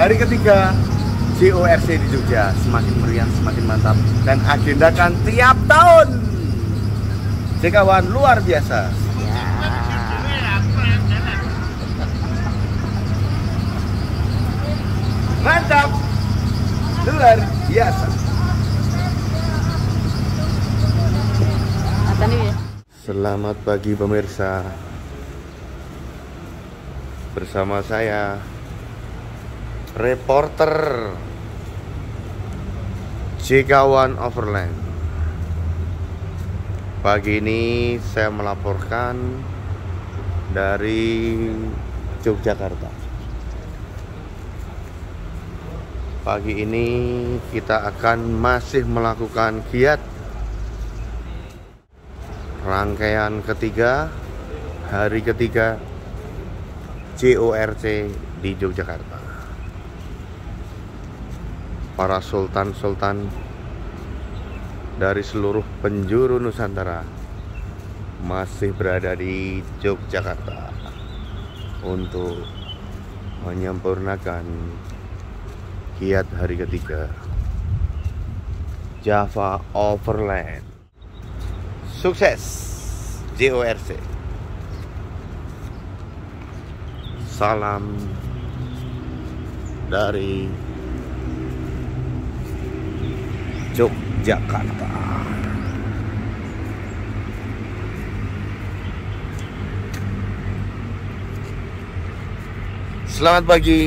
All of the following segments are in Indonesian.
hari ketiga JORC di Jogja. Semakin meriah, semakin mantap. Dan agendakan tiap tahun. Jekawan luar biasa. Mantap, luar biasa. Selamat pagi pemirsa. Bersama saya Reporter. Jekawan Overland. Pagi ini saya melaporkan Dari Yogyakarta. Pagi ini kita akan masih melakukan giat. Rangkaian ketiga hari ketiga JORC di Yogyakarta para sultan-sultan dari seluruh penjuru Nusantara masih berada di Yogyakarta untuk menyempurnakan kiat hari ketiga Java Overland. Sukses JORC Salam dari Yogyakarta. Selamat pagi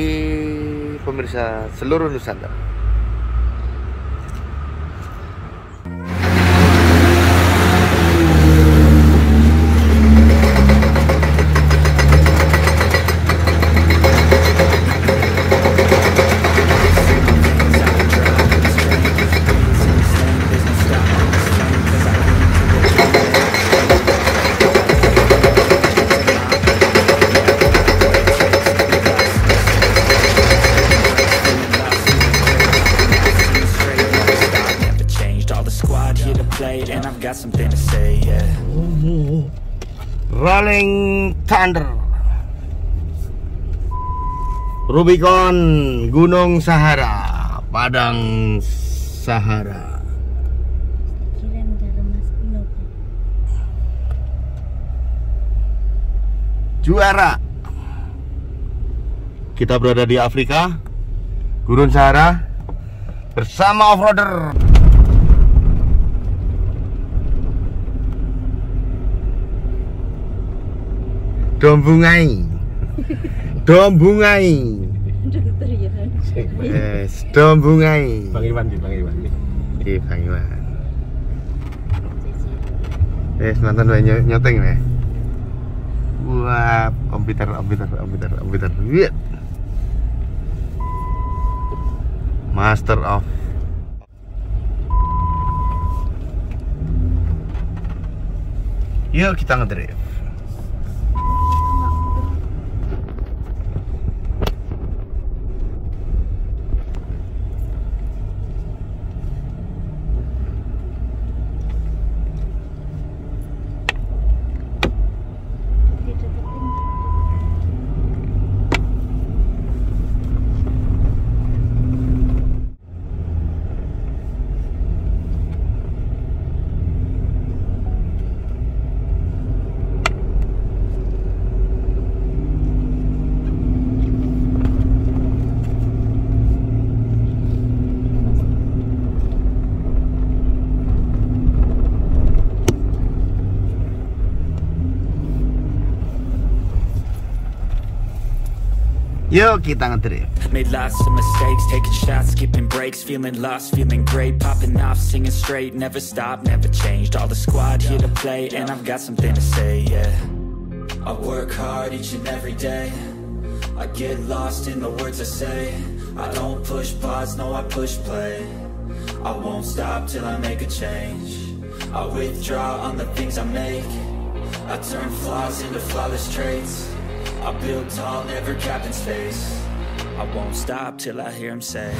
pemirsa seluruh Nusantara Rolling Thunder. Rubicon Gunung Sahara Padang Sahara. Juara. Kita berada di Afrika Gurun Sahara Bersama offroader Dombungai. Dombungai. Yes, Dombungai. Bang Iwan di Bang Iwan. Di Bang Iwan. Yes, nonton banyak nyoteng nih. Wah, komputer, komputer, komputer, komputer. Lihat. Master of Yuk kita ngedrift. Ngedrift Made lots of mistakes, taking shots, skipping breaks Feeling lost, feeling great, popping off, singing straight Never stop, never changed, all the squad here to play And I've got something to say, yeah. I work hard each and every day. I get lost in the words I say. I don't push pause, no I push play. I won't stop till I make a change. I withdraw on the things I make. I turn flaws into flawless traits I build tall, never capped in space I won't stop till I hear him say